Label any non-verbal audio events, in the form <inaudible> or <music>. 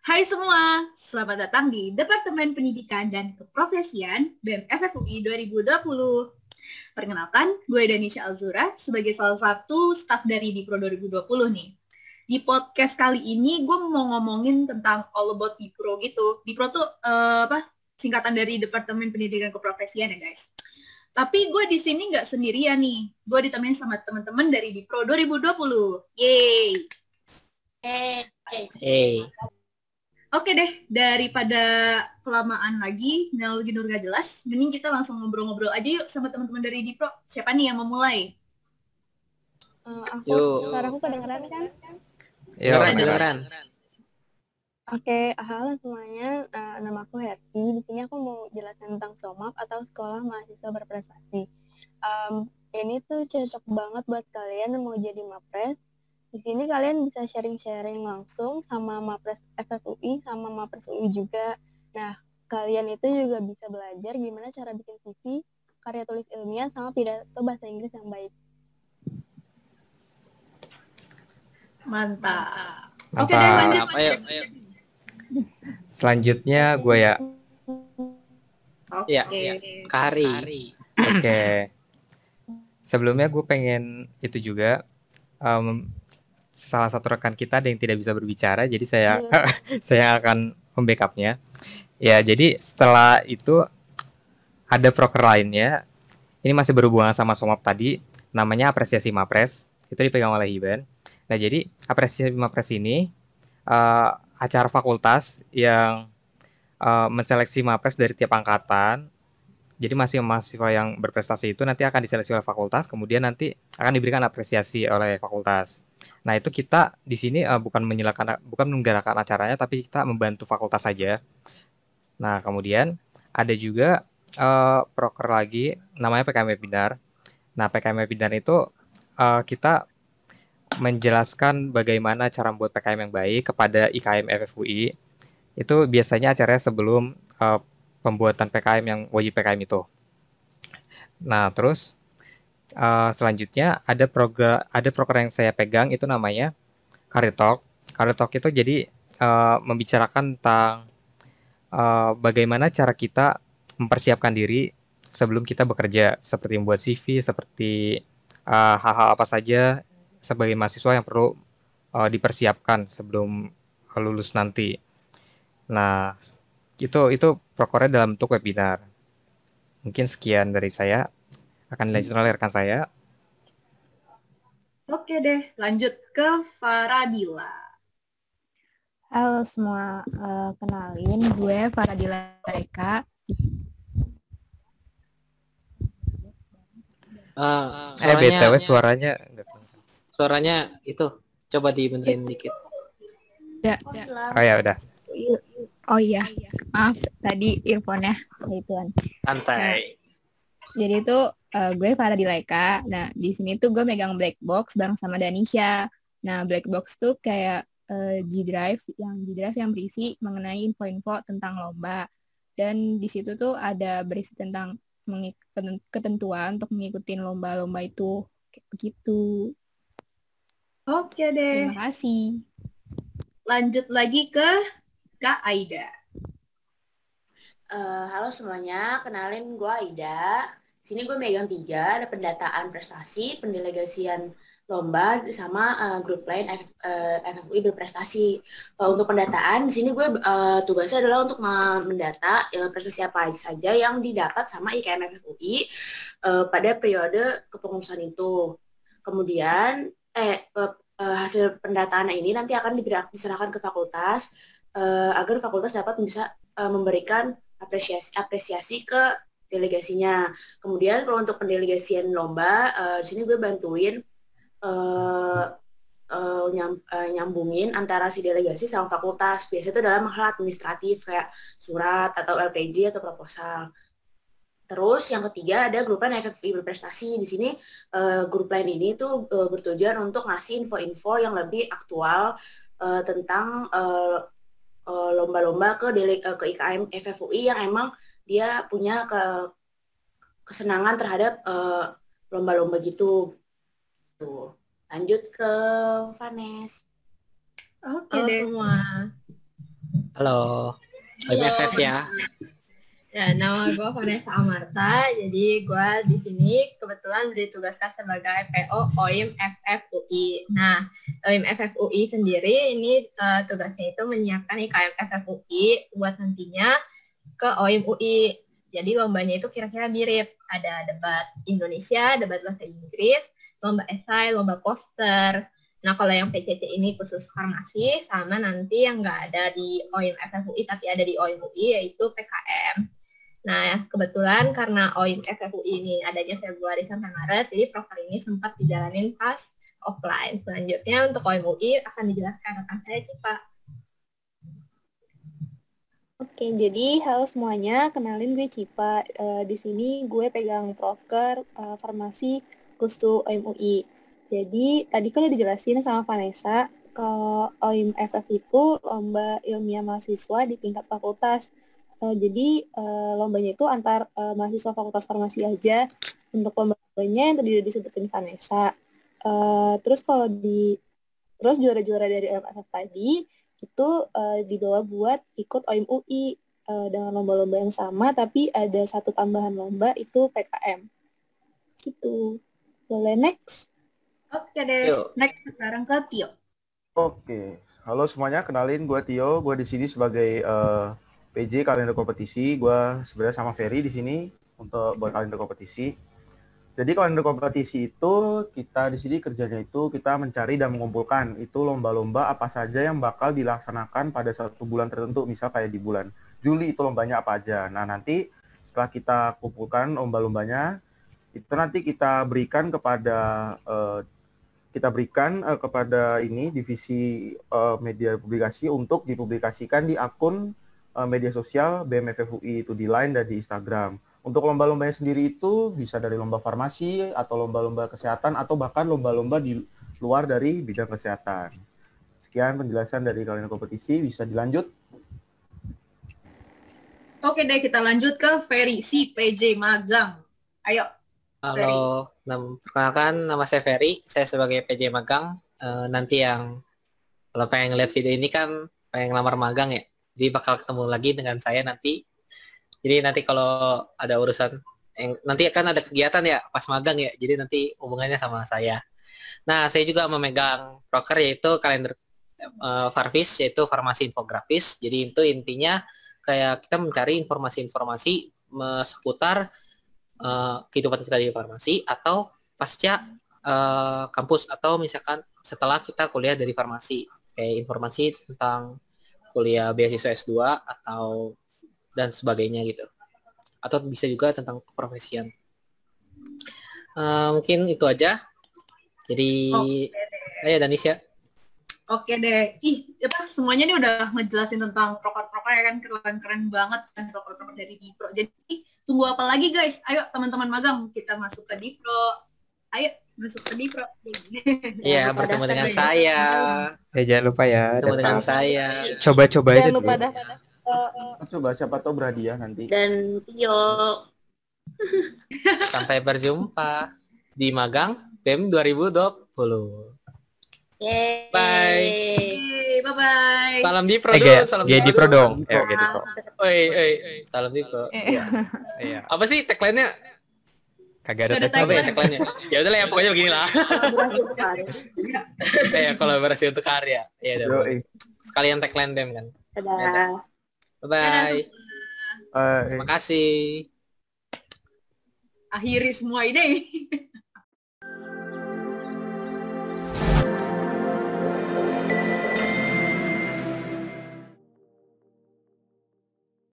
Hai semua, selamat datang di Departemen Pendidikan dan Keprofesian BEM FFUI 2020. Perkenalkan, gue Danisha Alzura sebagai salah satu staf dari Dipro 2020 nih. Di podcast kali ini gue mau ngomongin tentang all about Dipro gitu. Dipro tuh uh, apa? Singkatan dari Departemen Pendidikan Keprofesian ya guys. Tapi gue di sini nggak sendirian nih. Gue ditemenin sama teman-teman dari Dipro 2020. Yeay! Hey. Hey. Oke deh, daripada kelamaan lagi, analogi nur gak jelas, mending kita langsung ngobrol-ngobrol aja yuk sama teman-teman dari Dipro. Siapa nih yang memulai? Uh, aku, Yuk. suaraku kedengeran kan? Kedengeran. kedengeran. Oke, halo semuanya. Uh, nama aku Herti. Di sini aku mau jelasin tentang SOMAP atau Sekolah Mahasiswa Berprestasi. Um, ini tuh cocok banget buat kalian yang mau jadi mapres. Di sini kalian bisa sharing-sharing langsung sama mapres FFUI sama mapres UI juga. Nah, kalian itu juga bisa belajar gimana cara bikin CV, karya tulis ilmiah, sama pidato bahasa Inggris yang baik. Mantap. Mantap. Oke deh, lanjut. Ayo, ayo. Selanjutnya gue ya. Oke. Iya, iya. Kari. Oke. Sebelumnya gue pengen itu juga. em, salah satu rekan kita ada yang tidak bisa berbicara, jadi saya <laughs> saya akan membackupnya. Ya, jadi setelah itu ada proker lainnya. Ini masih berhubungan sama somap tadi, namanya apresiasi mapres. Itu dipegang oleh Hiban. Nah, jadi apresiasi mapres ini eh, acara fakultas yang eh, menseleksi mapres dari tiap angkatan. Jadi masih mahasiswa yang berprestasi itu nanti akan diseleksi oleh fakultas, kemudian nanti akan diberikan apresiasi oleh fakultas. Nah, itu kita di sini eh, bukan menyalakan bukan menggarakan acaranya tapi kita membantu fakultas saja. Nah, kemudian ada juga eh, proker lagi namanya PKM webinar. Nah, PKM webinar itu eh, kita menjelaskan bagaimana cara membuat PKM yang baik kepada IKM FFUI. Itu biasanya acaranya sebelum eh, pembuatan PKM yang wajib PKM itu. Nah, terus eh, selanjutnya ada program ada program yang saya pegang itu namanya Career Talk. Career Talk itu jadi eh, membicarakan tentang eh, bagaimana cara kita mempersiapkan diri sebelum kita bekerja, seperti membuat CV, seperti hal-hal apa saja sebagai mahasiswa yang perlu eh, dipersiapkan sebelum lulus nanti. Nah, itu itu prokornya dalam bentuk webinar. Mungkin sekian dari saya. Akan dilanjutkan oleh rekan saya. Oke deh, lanjut ke Faradila. Halo semua, Eh, kenalin gue Faradila Eka. Ah, Eh, BTW suaranya, suaranya suaranya itu coba dibenerin dikit. Ya, Oh ya udah. oh iya, maaf tadi earphone-nya. Santai. Jadi itu eh, gue Faradila Eka. Nah, di sini tuh gue megang black box bareng sama Danisha. Nah, black box tuh kayak eh, G Drive yang G Drive yang berisi mengenai info-info tentang lomba. Dan di situ tuh ada berisi tentang ketentuan untuk mengikuti lomba-lomba itu. Kayak begitu. Oke deh, Terima kasih. lanjut lagi ke Kak Aida. Eh, halo semuanya, kenalin gue Aida. Sini gue megang tiga, ada pendataan prestasi, pendelegasian lomba, sama eh, grup lain F- eh, FFUI berprestasi. Eh, untuk pendataan, sini gue eh, tugasnya adalah untuk me- mendata eh, prestasi apa saja yang didapat sama IKM FFUI eh, pada periode kepengurusan itu. Kemudian, eh, pe- eh, hasil pendataan ini nanti akan diserahkan ke fakultas eh, agar fakultas dapat bisa memberikan apresiasi apresiasi ke delegasinya. Kemudian kalau untuk pendelegasian lomba, eh, di sini gue bantuin eh, eh, nyam- eh, nyambungin antara si delegasi sama fakultas. Biasanya itu dalam hal administratif kayak surat atau LPG atau proposal. Terus yang ketiga ada grup lain FFI berprestasi. Di sini eh, grup lain ini tuh eh, bertujuan untuk ngasih info-info yang lebih aktual eh, tentang eh, lomba-lomba ke dele- eh, ke IKM FFUI yang emang dia punya ke kesenangan terhadap eh, lomba-lomba gitu. Tuh. Lanjut ke Vanes. Oke Halo deh. semua. Halo. OIMFF ya. Ya, nama gue Vanessa Amarta. Jadi gue di sini kebetulan ditugaskan sebagai PO OIM FFUI. Nah, OIM FFUI sendiri ini uh, tugasnya itu menyiapkan IKM FFUI buat nantinya ke OIM UI. Jadi lombanya itu kira-kira mirip. Ada debat Indonesia, debat bahasa Inggris, lomba esai, lomba poster. Nah, kalau yang PCC ini khusus farmasi, sama nanti yang nggak ada di OIM FFUI tapi ada di OIM UI yaitu PKM. Nah, kebetulan karena OIM FFUI ini adanya Februari sampai Maret, jadi proker ini sempat dijalanin pas offline. Selanjutnya untuk OIM UI akan dijelaskan rekan saya, Cipa. Oke, jadi halo semuanya, kenalin gue Cipa. Uh, di sini gue pegang proker uh, farmasi Gustu OIM UI. Jadi tadi kan udah dijelasin sama Vanessa, kalau OIM FF itu lomba ilmiah mahasiswa di tingkat fakultas Uh, jadi uh, lombanya itu antar uh, mahasiswa fakultas farmasi aja untuk lomba-lombanya yang tadi udah disebutin Vanessa. Uh, terus kalau di terus juara-juara dari OMFF tadi itu uh, dibawa buat ikut OIM UI uh, dengan lomba-lomba yang sama tapi ada satu tambahan lomba itu PKM. Gitu. Boleh next? Oke deh. Yo. Next sekarang ke Tio. Oke. Halo semuanya, kenalin gue Tio. Gue di sini sebagai uh, PJ kalender kompetisi. Gue sebenarnya sama Ferry di sini untuk buat kalender kompetisi. Jadi kalender kompetisi itu kita di sini kerjanya itu kita mencari dan mengumpulkan itu lomba-lomba apa saja yang bakal dilaksanakan pada satu bulan tertentu, misal kayak di bulan Juli itu lombanya apa aja. Nah nanti setelah kita kumpulkan lomba-lombanya, itu nanti kita berikan kepada uh, kita berikan uh, kepada ini divisi uh, media publikasi untuk dipublikasikan di akun uh, media sosial BMFFUI itu di Line dan di Instagram. Untuk lomba-lombanya sendiri itu bisa dari lomba farmasi atau lomba-lomba kesehatan atau bahkan lomba-lomba di luar dari bidang kesehatan. Sekian penjelasan dari kalian kompetisi, bisa dilanjut. Oke deh, kita lanjut ke Ferry, si PJ Magang. Ayo. Halo, perkenalkan nama saya Ferry, saya sebagai PJ Magang. Uh, nanti yang kalau pengen lihat video ini kan pengen lamar magang ya, jadi bakal ketemu lagi dengan saya nanti. Jadi nanti kalau ada urusan yang nanti akan ada kegiatan ya pas magang ya. Jadi nanti hubungannya sama saya. Nah, saya juga memegang proker yaitu kalender uh, Farvis yaitu farmasi infografis. Jadi itu intinya kayak kita mencari informasi-informasi seputar uh, kehidupan kita di farmasi atau pasca uh, kampus atau misalkan setelah kita kuliah dari farmasi kayak informasi tentang kuliah beasiswa S2 atau dan sebagainya gitu. Atau bisa juga tentang keprofesian. Uh, mungkin itu aja. Jadi, okay, ayo Danisha. Oke deh. Ih, apa semuanya nih udah ngejelasin tentang proker-proker ya kan keren-keren banget kan proker-proker dari Dipro. Jadi tunggu apa lagi guys? Ayo teman-teman magang kita masuk ke Dipro. Ayo masuk ke Dipro. <laughs> Iya, bertemu dengan saya. Ya jangan lupa ya. Bertemu dengan saya. Coba-coba aja Jangan lupa dah. Coba siapa tahu berhadiah nanti. Dan Tio. <laughs> Sampai berjumpa di Magang BEM 2020. Yeay. Bye. Bye bye. Salam di Pro Eh, salam di Pro dong. Ya, di Pro. Oi, oi, oi. Salam di Pro. Iya. Apa sih tagline-nya? Kagak ada tagline. Apa ya tagline-nya? Ya udah lah ya pokoknya begini lah. Eh, kolaborasi untuk karya. Ya udah. Yoi. Sekalian tagline BEM kan. Dadah. Bye bye. Eh, Terima kasih. Akhiri semua ini. <laughs>